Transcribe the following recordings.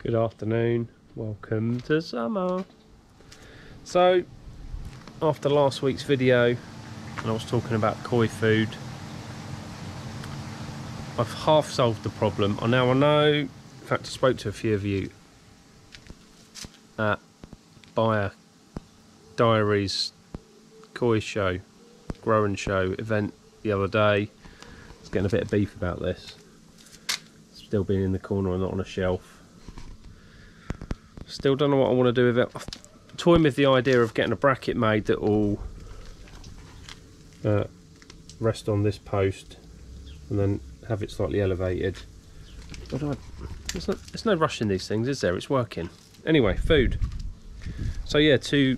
Good afternoon, welcome to summer. So, after last week's video, and I was talking about koi food, I've half solved the problem. I now I know, in fact, I spoke to a few of you at Buyer Diaries koi show, growing show event the other day. I was getting a bit of beef about this. Still being in the corner and not on a shelf. Still don't know what I want to do with it. I'm toying with the idea of getting a bracket made that will uh, rest on this post and then have it slightly elevated. But I, there's, no, there's no rush in these things, is there? It's working. Anyway, food. So yeah, to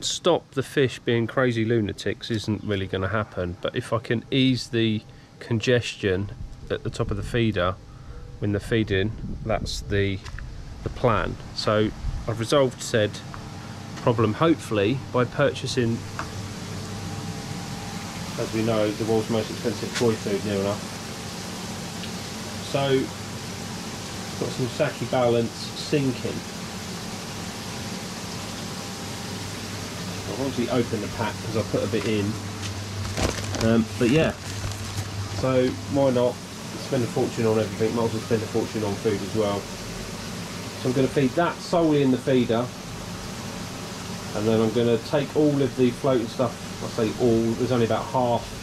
stop the fish being crazy lunatics isn't really going to happen. But if I can ease the congestion at the top of the feeder when they're feeding, that's the the plan. So I've resolved said problem hopefully by purchasing, as we know, the world's most expensive koi food near enough. So got some Saki Balance sinking. I've obviously opened the pack because I put a bit in. Um, but yeah, so why not spend a fortune on everything, might as well spend a fortune on food as well. So I'm going to feed that solely in the feeder. And then I'm going to take all of the floating stuff, I say all, there's only about half.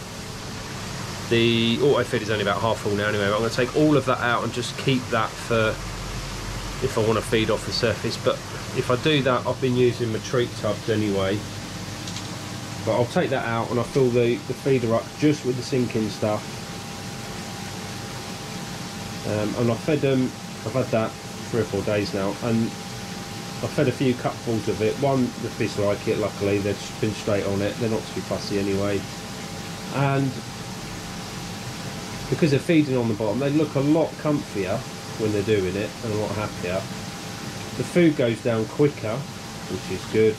The auto feed is only about half full now anyway, but I'm going to take all of that out and just keep that for if I want to feed off the surface. But if I do that, I've been using my treat tubs anyway. But I'll take that out and I'll fill the, the feeder up just with the sinking stuff. Um, and I've fed them, I've had that three or four days now and I've fed a few cupfuls of it. One, the fish like it, luckily, they've been straight on it, they're not too fussy anyway. And because they're feeding on the bottom, they look a lot comfier when they're doing it and a lot happier. The food goes down quicker, which is good.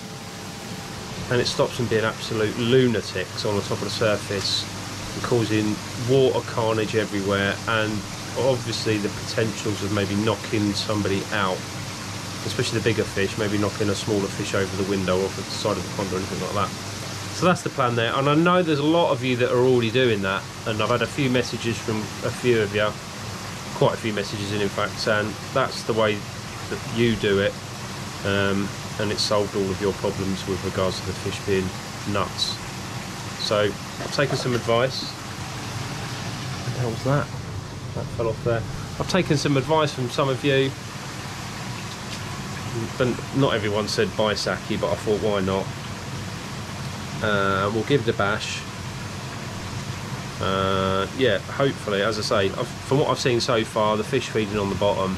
And it stops them being absolute lunatics on the top of the surface and causing water carnage everywhere and obviously the potentials of maybe knocking somebody out, especially the bigger fish, maybe knocking a smaller fish over the window or the side of the pond or anything like that. So that's the plan there, and I know there's a lot of you that are already doing that, and I've had a few messages from a few of you, quite a few messages in, in fact, saying that's the way that you do it, um, and it's solved all of your problems with regards to the fish being nuts. So I've taken some advice. What the hell was that? That fell off there. I've taken some advice from some of you. But not everyone said buy Saki, but I thought why not? Uh, we'll give it a bash. Uh, yeah, hopefully, as I say, I've, from what I've seen so far, the fish feeding on the bottom,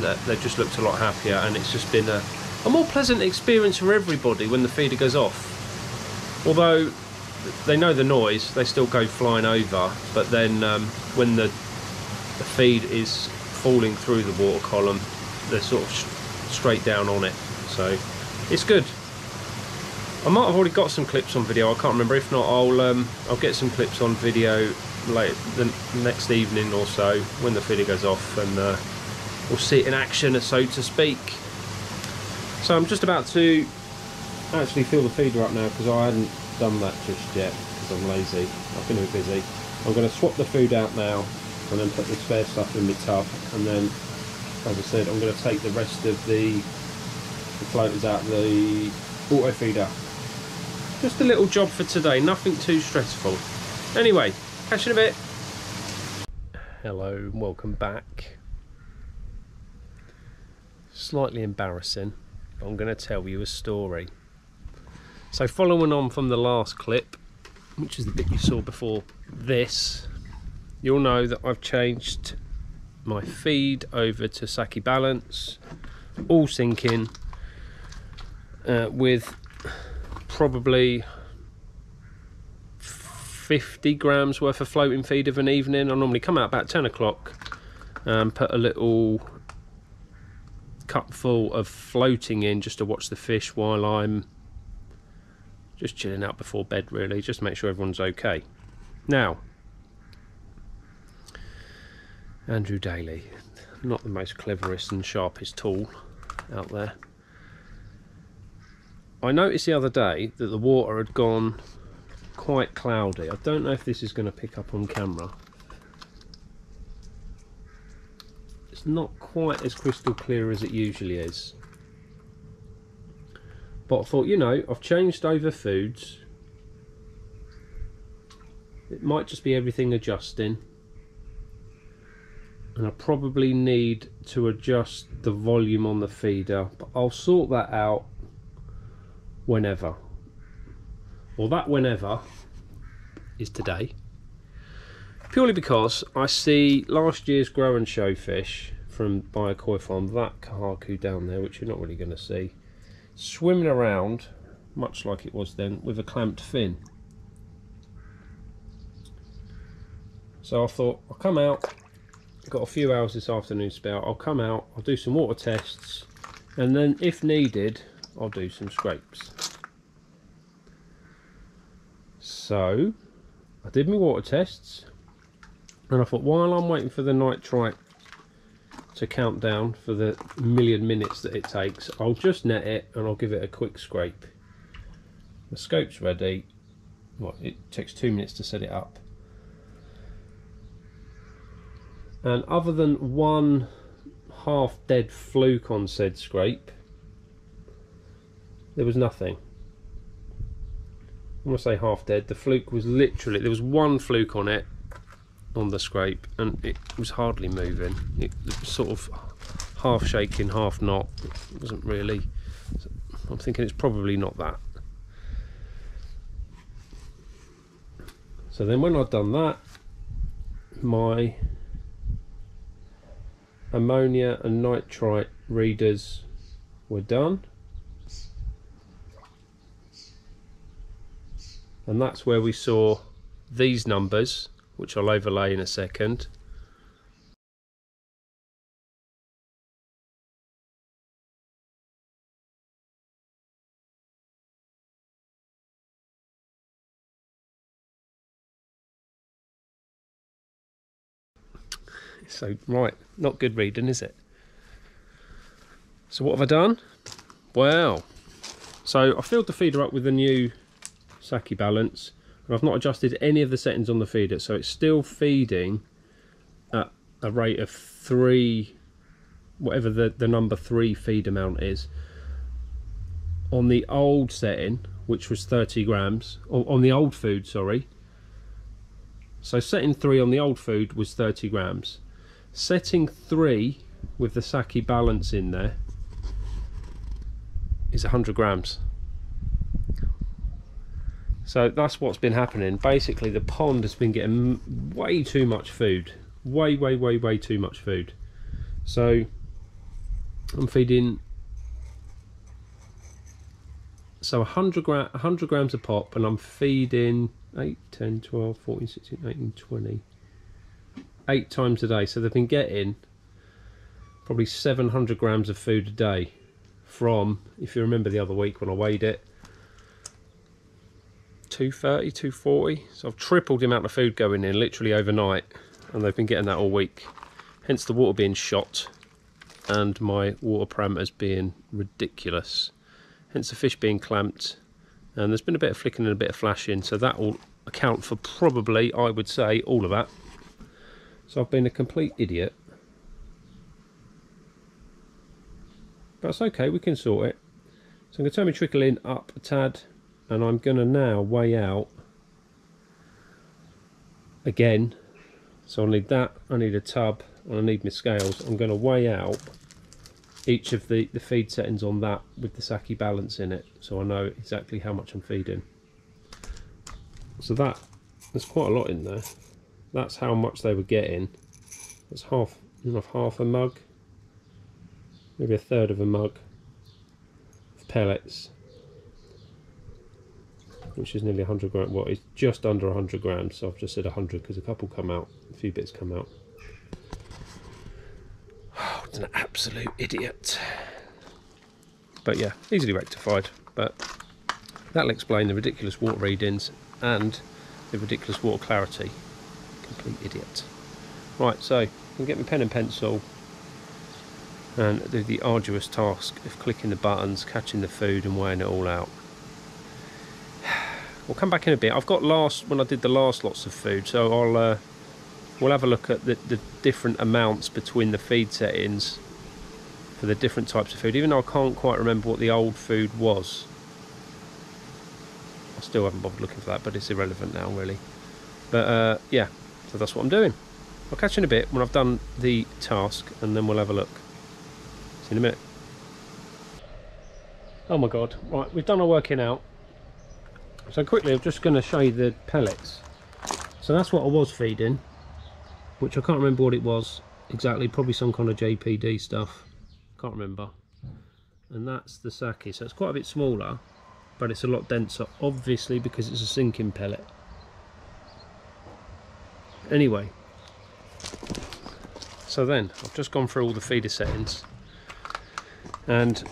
they've just looked a lot happier, and it's just been a, a more pleasant experience for everybody when the feeder goes off. Although they know the noise, they still go flying over, but then um, when the the feed is falling through the water column. They're sort of straight down on it. So it's good. I might have already got some clips on video. I can't remember. If not I'll um, I'll get some clips on video late the next evening or so when the feeder goes off and uh, we'll see it in action so to speak. So I'm just about to actually fill the feeder up now because I hadn't done that just yet because I'm lazy. I've been a bit busy. I'm going to swap the food out now and then put the spare stuff in the tub and then as I said I'm going to take the rest of the, the floaters out the auto feeder. Just a little job for today nothing too stressful. Anyway catch you in a bit. Hello welcome back. Slightly embarrassing but I'm going to tell you a story. So following on from the last clip which is the bit you saw before this you'll know that I've changed my feed over to Saki Balance, all sinking, uh, with probably 50 grams worth of floating feed of an evening. I normally come out about 10 o'clock and put a little cup full of floating in just to watch the fish while I'm just chilling out before bed really, just to make sure everyone's okay. Now, Andrew Daly, not the most cleverest and sharpest tool out there. I noticed the other day that the water had gone quite cloudy. I don't know if this is going to pick up on camera. It's not quite as crystal clear as it usually is. But I thought, you know, I've changed over foods. It might just be everything adjusting. And I probably need to adjust the volume on the feeder. But I'll sort that out whenever. Well, that whenever is today. Purely because I see last year's grow and show fish from Bio Farm, that kohaku down there, which you're not really going to see, swimming around, much like it was then, with a clamped fin. So I thought, I'll come out, got a few hours this afternoon spare, I'll come out, I'll do some water tests, and then if needed, I'll do some scrapes. So, I did my water tests, and I thought while I'm waiting for the nitrite to count down for the million minutes that it takes, I'll just net it and I'll give it a quick scrape. The scope's ready. Well, it takes two minutes to set it up. And other than one half dead fluke on said scrape, there was nothing. I'm to say half dead. The fluke was literally, there was one fluke on it on the scrape and it was hardly moving. It was sort of half shaking, half not. It wasn't really. I'm thinking it's probably not that. So then when I've done that, my ammonia and nitrite readers were done. and that's where we saw these numbers which I'll overlay in a second so right not good reading is it? So what have I done? Well so I filled the feeder up with the new Saki balance and I've not adjusted any of the settings on the feeder so it's still feeding at a rate of three whatever the, the number three feed amount is. On the old setting which was 30 grams on the old food sorry. So setting three on the old food was 30 grams setting three with the Saki balance in there is 100 grams so that's what's been happening. Basically, the pond has been getting way too much food. Way, way, way, way too much food. So I'm feeding so 100, gra 100 grams of pop and I'm feeding 8, 10, 12, 14, 16, 18, 20 8 times a day so they've been getting probably 700 grams of food a day from if you remember the other week when I weighed it 230, 240. So I've tripled the amount of food going in literally overnight and they've been getting that all week. Hence the water being shot and my water parameters being ridiculous. Hence the fish being clamped and there's been a bit of flicking and a bit of flashing so that will account for probably, I would say, all of that. So I've been a complete idiot. But it's okay, we can sort it. So I'm going to turn my trickle in up a tad and I'm going to now weigh out again so I need that I need a tub and I need my scales I'm going to weigh out each of the the feed settings on that with the Saki balance in it so I know exactly how much I'm feeding so that there's quite a lot in there that's how much they were getting that's half enough half a mug maybe a third of a mug of pellets which is nearly 100 grams. Well, it's just under 100 grams, so I've just said 100 because a couple come out, a few bits come out. Oh, it's an absolute idiot. But yeah, easily rectified. But that'll explain the ridiculous water readings and the ridiculous water clarity. Complete idiot. Right, so I'll get my pen and pencil and do the arduous task of clicking the buttons, catching the food and weighing it all out. We'll come back in a bit. I've got last when I did the last lots of food, so I'll uh, we'll have a look at the, the different amounts between the feed settings for the different types of food. Even though I can't quite remember what the old food was, I still haven't bothered looking for that, but it's irrelevant now, really. But uh, yeah, so that's what I'm doing. I'll catch you in a bit when I've done the task, and then we'll have a look. See you in a minute. Oh my god, right, we've done our working out. So quickly, I'm just going to show you the pellets. So that's what I was feeding, which I can't remember what it was exactly, probably some kind of JPD stuff, can't remember. And that's the Saki, so it's quite a bit smaller, but it's a lot denser, obviously because it's a sinking pellet. Anyway, so then, I've just gone through all the feeder settings, and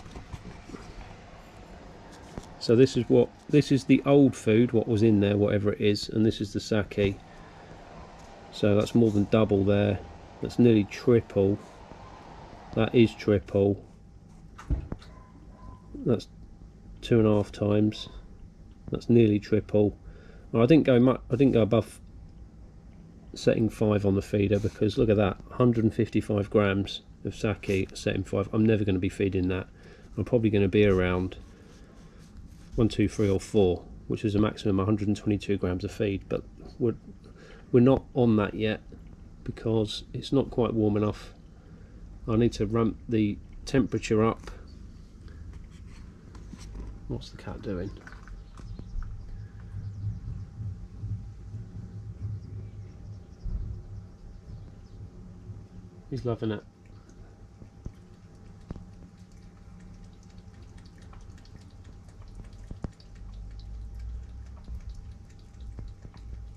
so this is what this is the old food what was in there whatever it is and this is the Saki. So that's more than double there. That's nearly triple. That is triple. That's two and a half times. That's nearly triple. I didn't go much I didn't go above setting 5 on the feeder because look at that 155 grams of Saki setting 5 I'm never going to be feeding that I'm probably going to be around one, two, three, or four, which is a maximum 122 grams of feed. But we're we're not on that yet because it's not quite warm enough. I need to ramp the temperature up. What's the cat doing? He's loving it.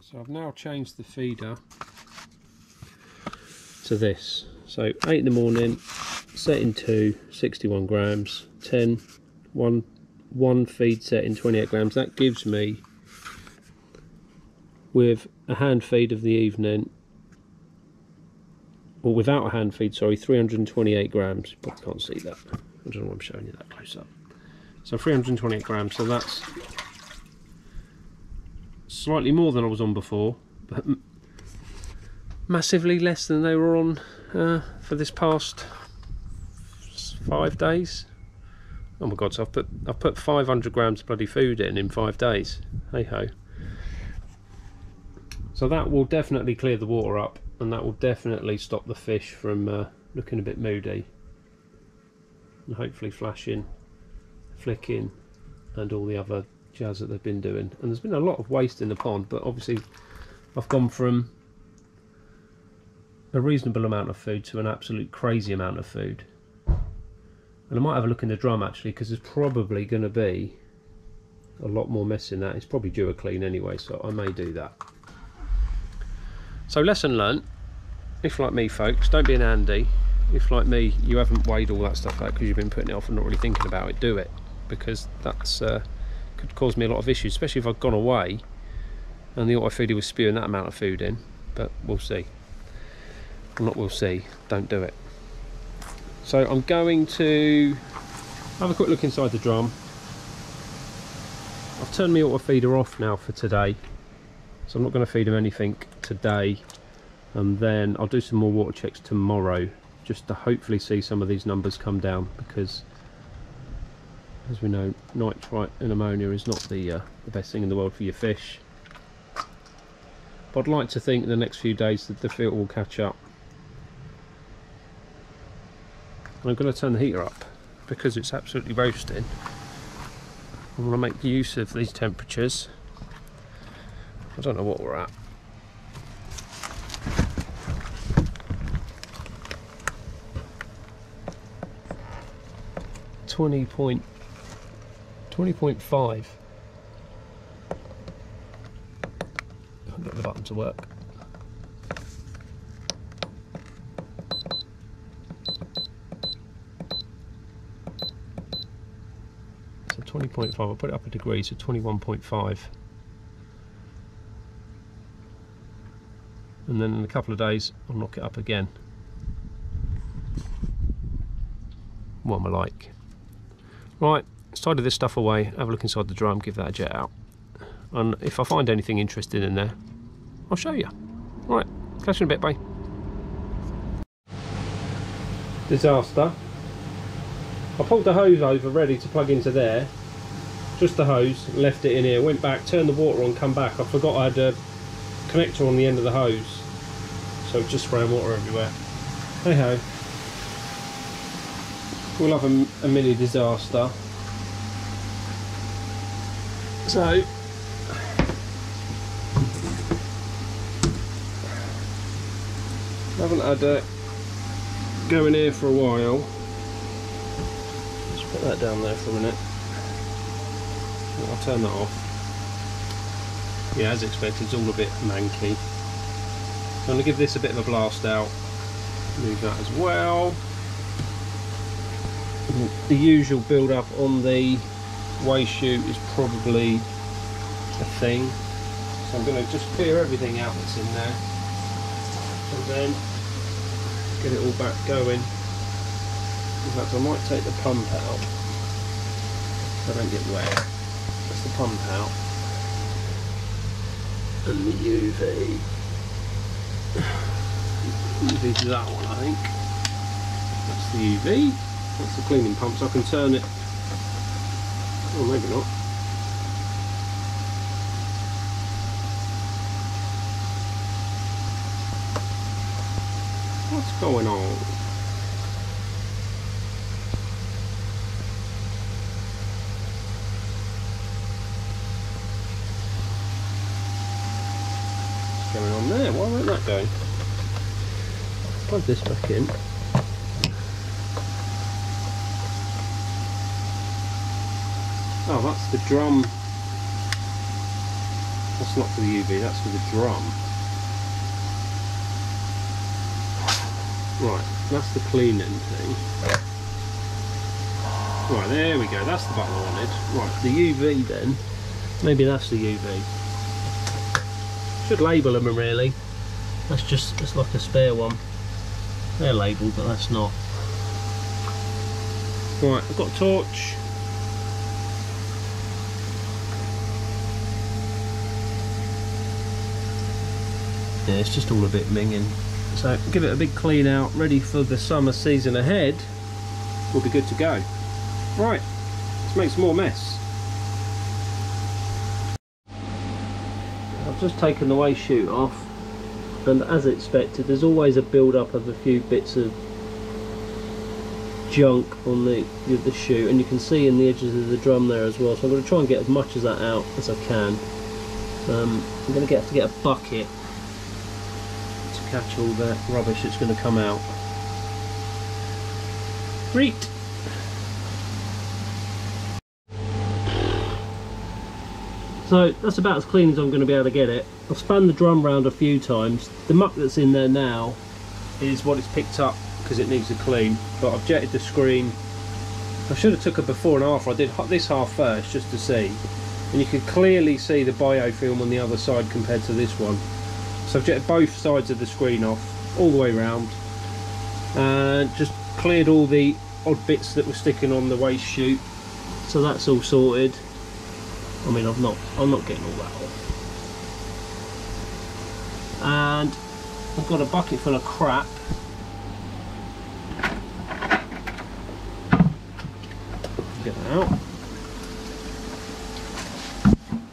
So I've now changed the feeder to this. So 8 in the morning, setting 2, 61 grams, 10, 1, one feed setting 28 grams. That gives me, with a hand feed of the evening, without a hand feed, sorry, 328 grams. You probably can't see that. I don't know why I'm showing you that close up. So 328 grams, so that's slightly more than I was on before, but massively less than they were on uh, for this past five days. Oh my god! So I've put I've put 500 grams of bloody food in in five days. Hey ho. So that will definitely clear the water up, and that will definitely stop the fish from uh, looking a bit moody, and hopefully flashing, flicking, and all the other jazz that they've been doing. And there's been a lot of waste in the pond, but obviously I've gone from a reasonable amount of food to an absolute crazy amount of food. And I might have a look in the drum actually, because there's probably going to be a lot more mess in that. It's probably due a clean anyway, so I may do that. So lesson learnt, if like me folks, don't be an Andy. If like me, you haven't weighed all that stuff out because you've been putting it off and not really thinking about it, do it. Because that's uh, could cause me a lot of issues, especially if I've gone away and the auto feeder was spewing that amount of food in. But we'll see. Well, not we'll see. Don't do it. So I'm going to have a quick look inside the drum. I've turned my auto feeder off now for today, so I'm not going to feed them anything today. And then I'll do some more water checks tomorrow, just to hopefully see some of these numbers come down because as we know nitrite and ammonia is not the, uh, the best thing in the world for your fish. But I'd like to think in the next few days that the filter will catch up. I'm going to turn the heater up because it's absolutely roasting. I want to make use of these temperatures I don't know what we're at Twenty point 20.5. Can't get the button to work. So 20.5, I'll put it up a degree, so 21.5. and then in a couple of days I'll knock it up again. What am I like? Right, let's tidy this stuff away, have a look inside the drum, give that a jet out. And if I find anything interesting in there, I'll show you. Right, catch you in a bit, bye. Disaster. I pulled the hose over ready to plug into there, just the hose, left it in here, went back, turned the water on, come back. I forgot I had a connector on the end of the hose. So just spraying water everywhere. Hey ho. We'll have a, a mini disaster. So, haven't had a go in here for a while. Let's put that down there for a minute. I'll turn that off. Yeah, as expected, it's all a bit manky. I'm going to give this a bit of a blast out. Move that as well. The usual build up on the waste chute is probably a thing. So I'm going to just clear everything out that's in there. And then get it all back going. In fact, I might take the pump out. So I don't get wet. That's the pump out. And the UV. UV's that one, I think. That's the UV. That's the cleaning pump, so I can turn it. Oh, maybe not. What's going on? On there? Why won't that go? Plug this back in. Oh, that's the drum. That's not for the UV, that's for the drum. Right, that's the cleaning thing. Right, there we go, that's the button I wanted. Right, the UV then. Maybe that's the UV. Should label them really. That's just, it's like a spare one. They're labelled, but that's not. Right, I've got a torch. Yeah, it's just all a bit minging. So give it a big clean out, ready for the summer season ahead. We'll be good to go. Right, let's make some more mess. I've just taken the waste chute off and as expected there's always a build up of a few bits of junk on the, the chute and you can see in the edges of the drum there as well so I'm going to try and get as much of that out as I can. Um, I'm going to get, have to get a bucket to catch all the rubbish that's going to come out. Great! So that's about as clean as I'm going to be able to get it. I've spun the drum round a few times. The muck that's in there now is what it's picked up because it needs to clean. But I've jetted the screen. I should have took a before and after. I did this half first just to see. And you can clearly see the biofilm on the other side compared to this one. So I've jetted both sides of the screen off, all the way around, and just cleared all the odd bits that were sticking on the waste chute. So that's all sorted. I mean, I've not, I'm not getting all that off. And I've got a bucket full of crap. Get that out.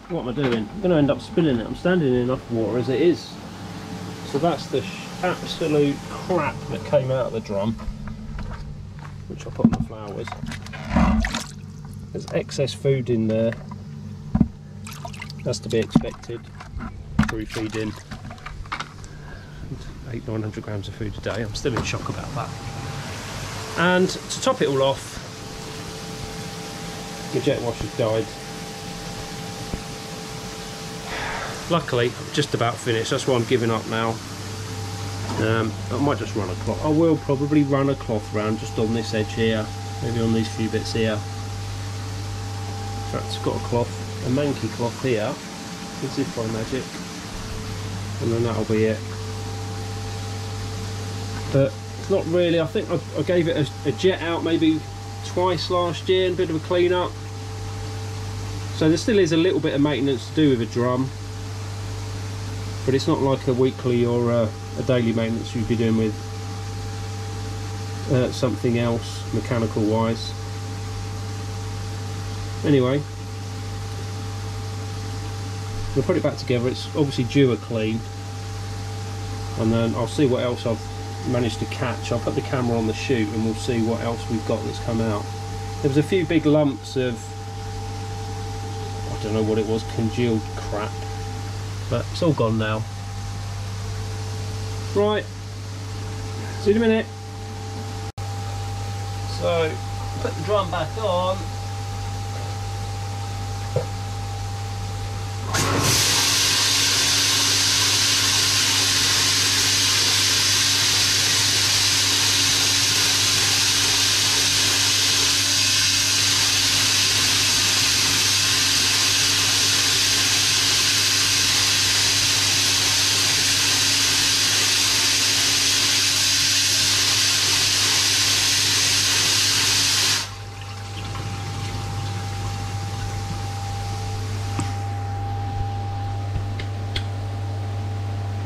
What am I doing? I'm going to end up spilling it. I'm standing in enough water as it is. So that's the absolute crap that came out of the drum, which I put on the flowers. There's excess food in there. That's to be expected. Through feeding eight, nine hundred grams of food a day. I'm still in shock about that. And to top it all off, the jet wash has died. luckily I'm just about finished that's why I'm giving up now um, I might just run a cloth I will probably run a cloth around just on this edge here maybe on these few bits here that's got a cloth a manky cloth here. As if by magic. And then that'll be it. But it's not really I think I, I gave it a, a, jet out maybe twice last year and a bit of a clean up. So there still is a little bit of maintenance to do with a drum, but it's not like a weekly or a, a daily maintenance you'd be doing with uh, something else mechanical wise. Anyway, we'll put it back together. It's obviously due a clean, and then I'll see what else I've managed to catch. I'll put the camera on the chute and we'll see what else we've got that's come out. There was a few big lumps of I don't know what it was, congealed crap, but it's all gone now. Right, see you in a minute. So, put the drum back on.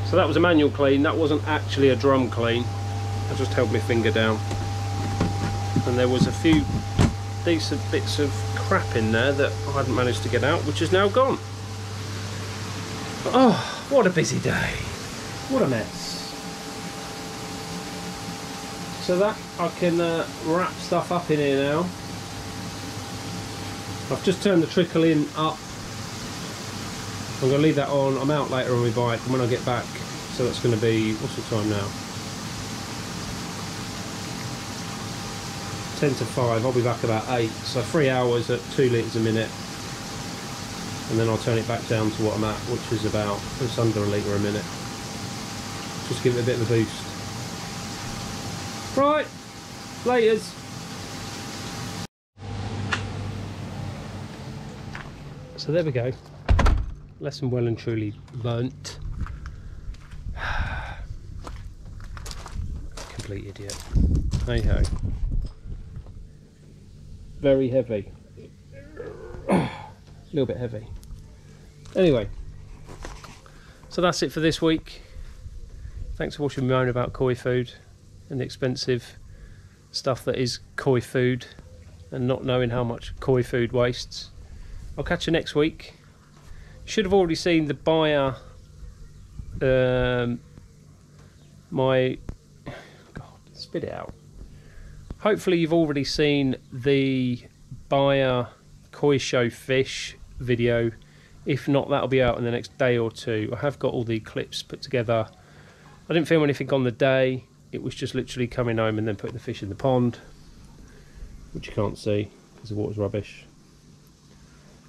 So that was a manual clean, that wasn't actually a drum clean. I just held my finger down. And there was a few decent bits of crap in there that I hadn't managed to get out, which is now gone. Oh, what a busy day. What a mess. So that I can uh, wrap stuff up in here now. I've just turned the trickle in up I'm going to leave that on. I'm out later on my bike and when I get back, so that's going to be, what's the time now? 10 to 5, I'll be back about 8, so 3 hours at 2 litres a minute and then I'll turn it back down to what I'm at, which is about just under a litre a minute. Just give it a bit of a boost. Right, laters. So there we go lesson well and truly learnt. Complete idiot. Hey ho. Very heavy. A little bit heavy. Anyway, so that's it for this week. Thanks for watching me moan about koi food and the expensive stuff that is koi food and not knowing how much koi food wastes. I'll catch you next week should have already seen the buyer um, my god spit it out. Hopefully you've already seen the buyer koi show fish video. If not that'll be out in the next day or two. I have got all the clips put together. I didn't film anything on the day. It was just literally coming home and then putting the fish in the pond which you can't see because the water's rubbish.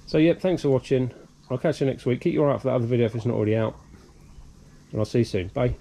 So yep thanks for watching I'll catch you next week. Keep your eye out for that other video if it's not already out. And I'll see you soon. Bye.